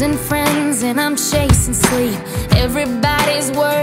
Losing friends and I'm chasing sleep. Everybody's worried